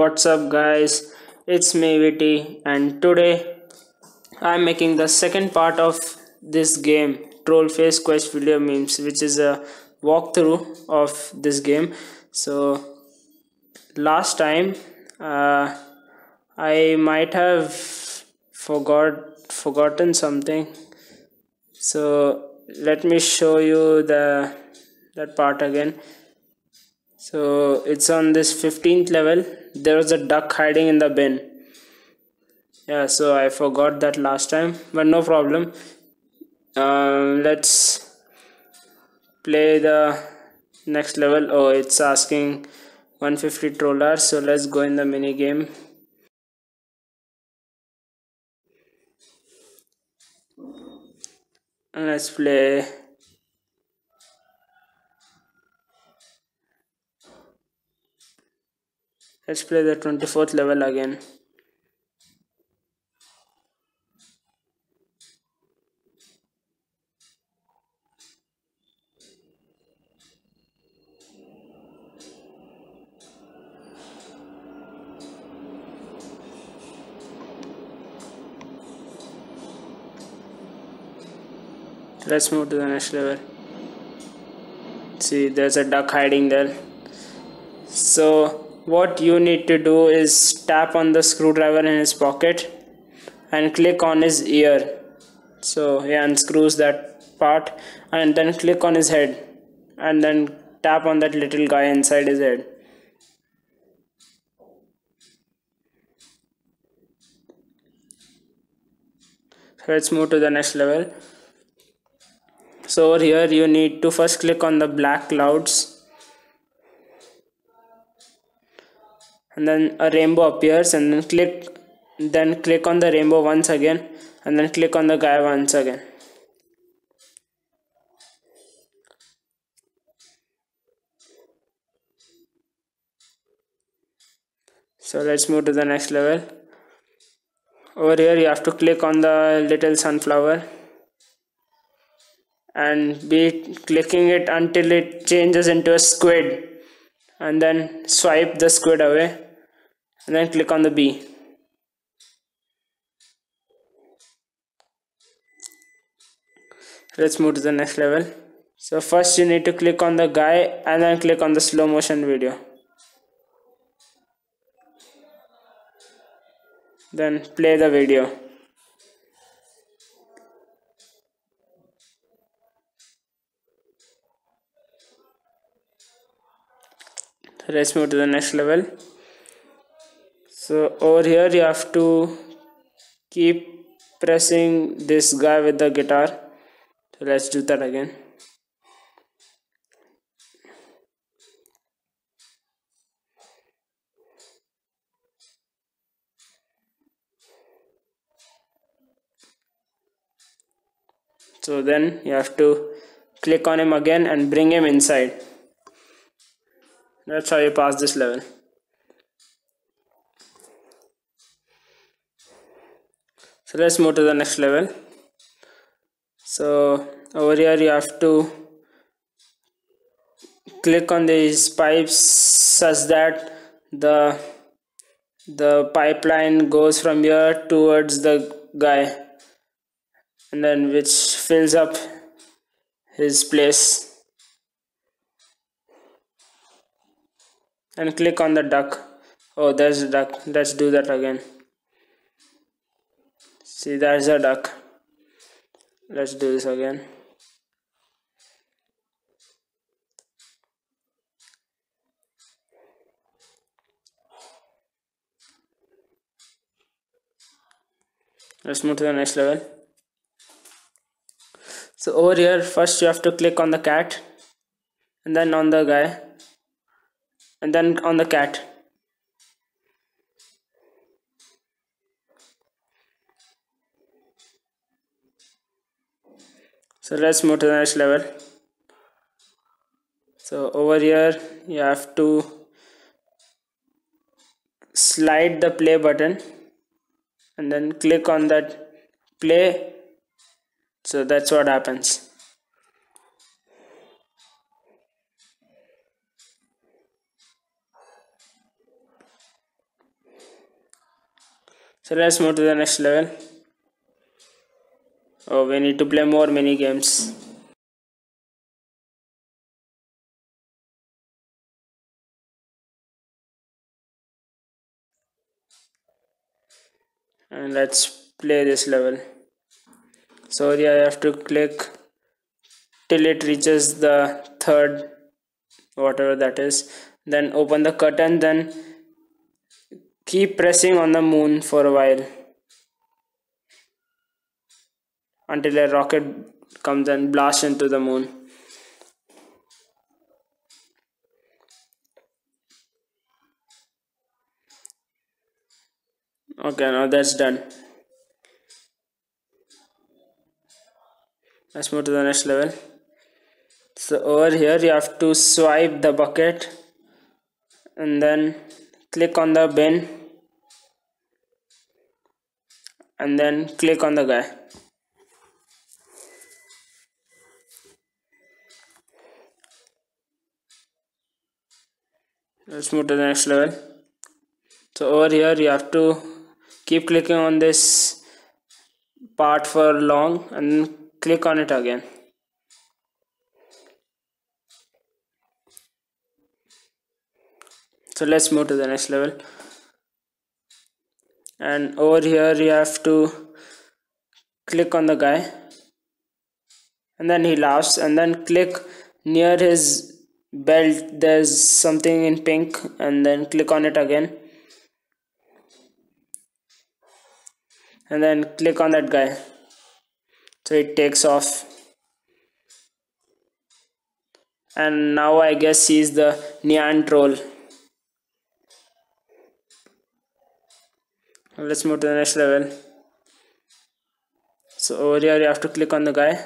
What's up guys? It's me Viti and today I'm making the second part of this game Troll Face Quest Video Memes which is a walkthrough of this game. So last time uh, I might have forgot forgotten something so let me show you the that part again so it's on this 15th level there was a duck hiding in the bin. Yeah so I forgot that last time but no problem. Uh, let's play the next level. Oh it's asking 150 trollers so let's go in the mini game. Let's play let's play the 24th level again. Let's move to the next level. See there's a duck hiding there. So what you need to do is tap on the screwdriver in his pocket and click on his ear. So he unscrews that part and then click on his head and then tap on that little guy inside his head. So let's move to the next level. So over here you need to first click on the black clouds and then a rainbow appears and then click then click on the rainbow once again and then click on the guy once again. So let's move to the next level. Over here you have to click on the little sunflower and be clicking it until it changes into a squid and then swipe the squid away. And then click on the B. let's move to the next level. So first you need to click on the guy and then click on the slow motion video. Then play the video let's move to the next level. So over here you have to keep pressing this guy with the guitar. So let's do that again. So then you have to click on him again and bring him inside that's how you pass this level. So let's move to the next level. So over here you have to click on these pipes such that the the pipeline goes from here towards the guy and then which fills up his place and click on the duck. Oh there's a duck. Let's do that again. See there's a duck. Let's do this again. Let's move to the next level. So over here first you have to click on the cat and then on the guy and then on the cat. So let's move to the next level. So over here you have to slide the play button and then click on that play. So that's what happens so let's move to the next level. Oh we need to play more mini games. And let's play this level. So yeah I have to click till it reaches the third whatever that is. Then open the curtain then keep pressing on the moon for a while until a rocket comes and blasts into the moon. Okay now that's done. Let's move to the next level. So over here you have to swipe the bucket and then click on the bin and then click on the guy. Let's move to the next level. So over here you have to keep clicking on this part for long and click on it again. So let's move to the next level and over here you have to click on the guy. And then he laughs and then click near his belt. There's something in pink and then click on it again. And then click on that guy. So it takes off. And now I guess he's the Nyan troll let's move to the next level. So over here you have to click on the guy.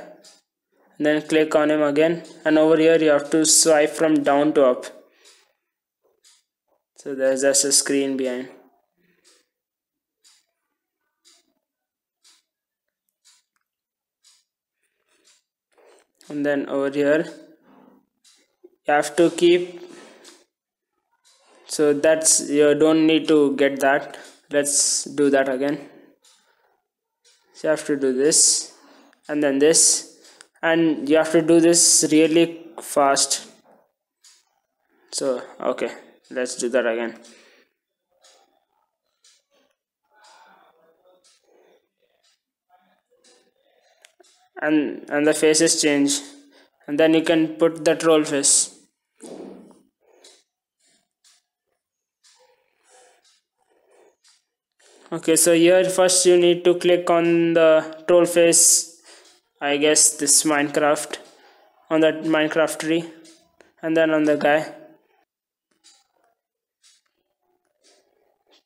Then click on him again. And over here you have to swipe from down to up. So there's just a screen behind. And then over here you have to keep so that's you don't need to get that let's do that again. So you have to do this and then this and you have to do this really fast. So okay let's do that again. And and the faces change. And then you can put the troll face okay so here first you need to click on the troll face I guess this Minecraft on that Minecraft tree and then on the guy.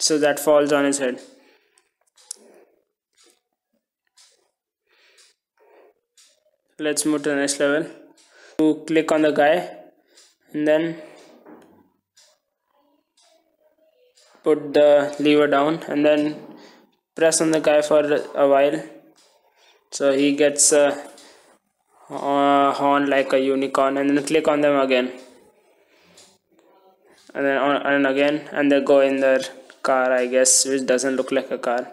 So that falls on his head. Let's move to the next level. To click on the guy and then put the lever down and then press on the guy for a while. So he gets a uh, horn like a unicorn and then click on them again. And then on and again and they go in their car I guess which doesn't look like a car.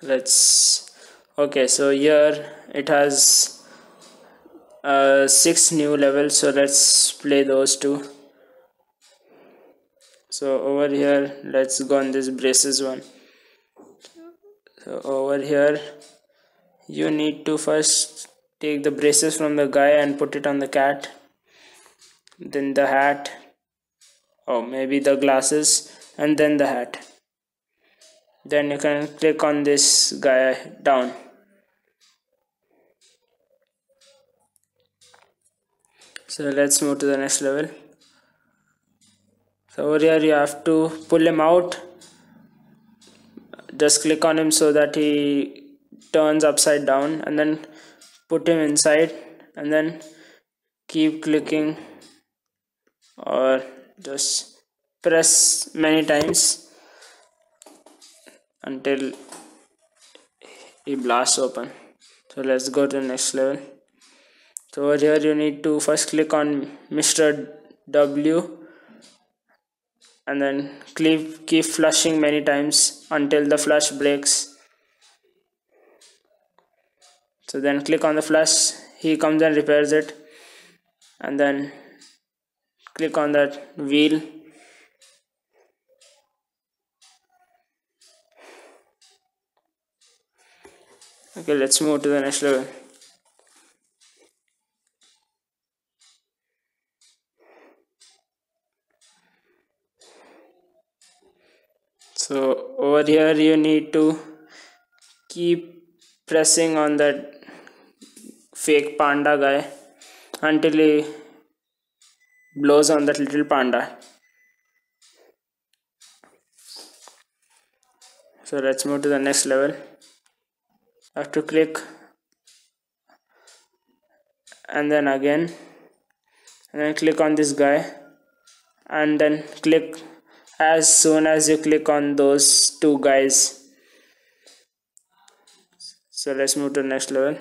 Let's okay so here it has uh, six new levels. So let's play those two. So over here let's go on this braces one. So over here you need to first take the braces from the guy and put it on the cat. Then the hat. Or oh, maybe the glasses and then the hat. Then you can click on this guy down so let's move to the next level. So over here you have to pull him out. Just click on him so that he turns upside down and then put him inside and then keep clicking or just press many times until he blasts open. So let's go to the next level so over here you need to first click on Mr. W and then keep keep flushing many times until the flush breaks. So then click on the flush. He comes and repairs it. And then click on that wheel. Okay let's move to the next level so over here you need to keep pressing on that fake panda guy until he blows on that little panda. So let's move to the next level. Have to click and then again and then click on this guy and then click as soon as you click on those two guys. So let's move to next level.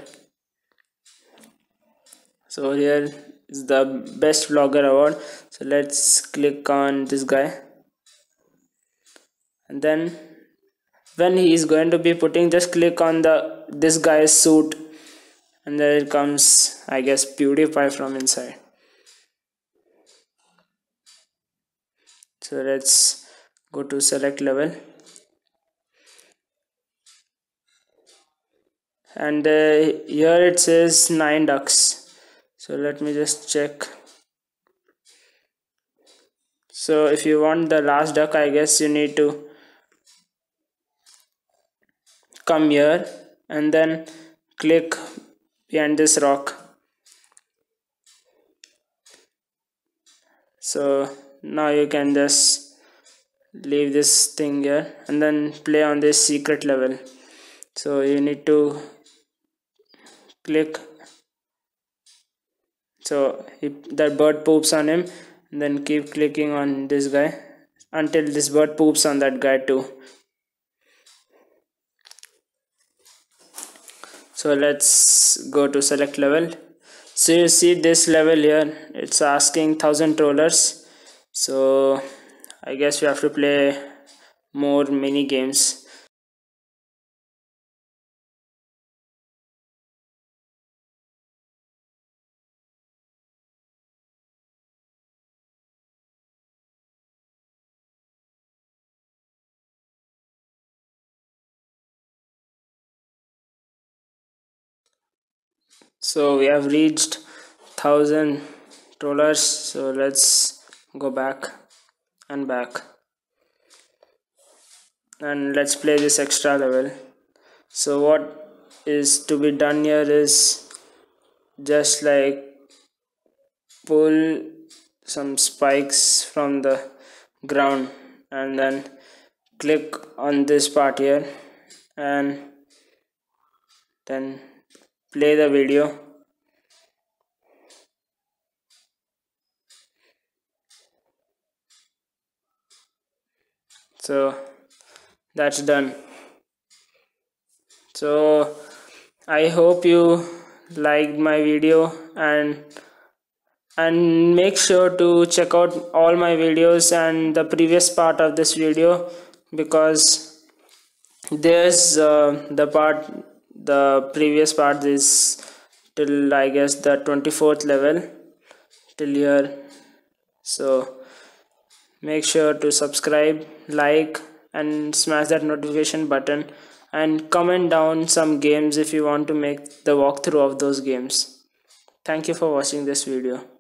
So here is the best vlogger award. So let's click on this guy. And then when he is going to be putting just click on the this guy's suit. And there it comes I guess PewDiePie from inside so let's go to select level. And uh, here it says 9 ducks. So let me just check. So if you want the last duck I guess you need to come here and then click behind this rock. So now you can just leave this thing here and then play on this secret level. So you need to click. So if that bird poops on him then keep clicking on this guy until this bird poops on that guy too. So let's go to select level. So you see this level here it's asking thousand trollers so i guess we have to play more mini games. So we have reached thousand dollars. So let's go back and back. And let's play this extra level. So what is to be done here is just like pull some spikes from the ground and then click on this part here and then play the video so that's done. So i hope you liked my video and and make sure to check out all my videos and the previous part of this video because there's uh, the part the previous part is till I guess the 24th level till here. So make sure to subscribe like and smash that notification button. And comment down some games if you want to make the walkthrough of those games. Thank you for watching this video